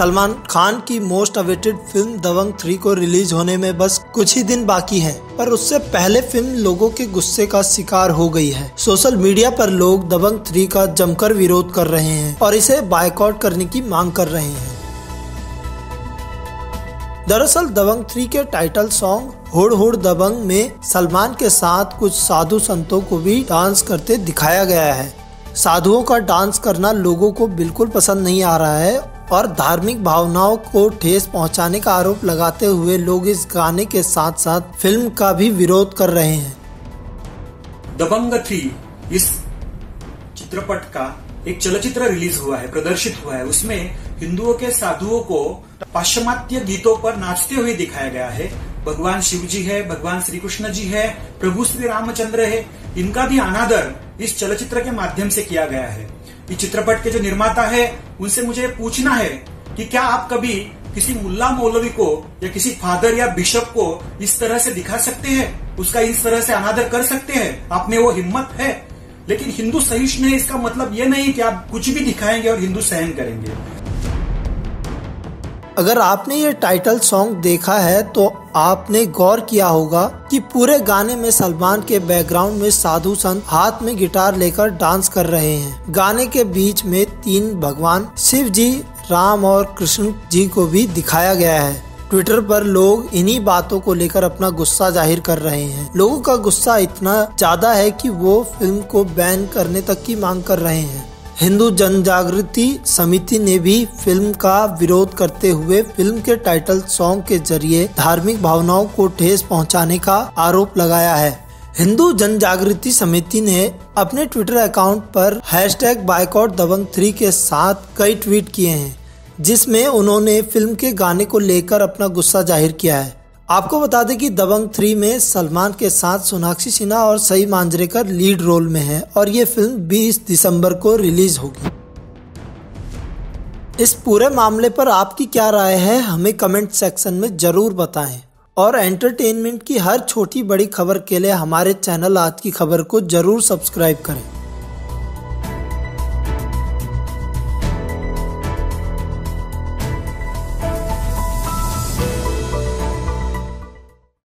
सलमान खान की most awaited film Dabangg three को release होने में बस कुछ ही दिन बाकी है, पर उससे पहले फ़िल्म लोगों के गुस्से का शिकार हो गई है। सोशल मीडिया पर लोग दबंग थ्री का जमकर विरोध कर रहे हैं और इसे बायकॉट करने की मांग कर रहे हैं। दरअसल दबंग थ्री के टाइटल सॉन्ग हुड़ हुड़ दबंग में सलमान के साथ कुछ साधु संतों को भी डांस करते दिखाया गया है। साधुओं का डांस करना लोगों को बिल्कुल पसंद नहीं आ रहा है और धार्मिक भावनाओं को ठेस पहुँचाने का आरोप लगाते हुए लोग इस गाने के साथ साथ फ़िल्म का भी विरोध कर रहे हैं। दबंग थ्री इस चित्रपट का एक चलचित्र रिलीज़ हुआ है, प्रदर्शित हुआ है। उसमें हिंदुओं के साधुओं को पाश्चिमात्य गीतों पर नाचते हुए दिखाया गया है। भगवान शिव जी है, भगवान श्री कृष्ण जी है, प्रभु श्री रामचंद्र है। इनका भी अनादर इस चलचित्र के माध्यम से किया गया है। इस चित्रपट के जो निर्माता है, उनसे मुझे पूछना है कि क्या आप कभी किसी मुल्ला मौलवी को या किसी फादर या बिशप को इस तरह से दिखा सकते हैं? उसका इस तरह से अनादर कर सकते हैं? आप में वो हिम्मत है? लेकिन हिंदू सहिष्णु इसका मतलब ये नहीं कि आप कुछ भी दिखाएँगे और हिंदू सहन करेंगे। अगर आपने ये टाइटल सॉन्ग देखा है तो आपने गौर किया होगा कि पूरे गाने में सलमान के बैकग्राउंड में साधु संत हाथ में गिटार लेकर डांस कर रहे हैं। गाने के बीच में तीन भगवान शिव जी, राम और कृष्ण जी को भी दिखाया गया है। ट्विटर पर लोग इन्हीं बातों को लेकर अपना गुस्सा ज़ाहिर कर रहे हैं। लोगों का गुस्सा इतना ज़्यादा है कि वो फ़िल्म को बैन करने तक की मांग कर रहे हैं। हिंदू जन जागृति समिति ने भी फ़िल्म का विरोध करते हुए फ़िल्म के टाइटल सॉन्ग के ज़रिए धार्मिक भावनाओं को ठेस पहुँचाने का आरोप लगाया है। हिंदू जन जागृति समिति ने अपने ट्विटर अकाउंट पर हैशटैग बाइकआउट दबंग थ्री के साथ कई ट्वीट किए हैं, जिसमें उन्होंने फ़िल्म के गाने को लेकर अपना गुस्सा ज़ाहिर किया है। आपको बता दें कि दबंग थ्री में सलमान के साथ सोनाक्षी सिन्हा और सई मांजरेकर लीड रोल में है और ये फ़िल्म 20 दिसंबर को रिलीज़ होगी। इस पूरे मामले पर आपकी क्या राय है, हमें कमेंट सेक्शन में ज़रूर बताएँ। और एंटरटेनमेंट की हर छोटी बड़ी खबर के लिए हमारे चैनल आज की खबर को ज़रूर सब्सक्राइब करें।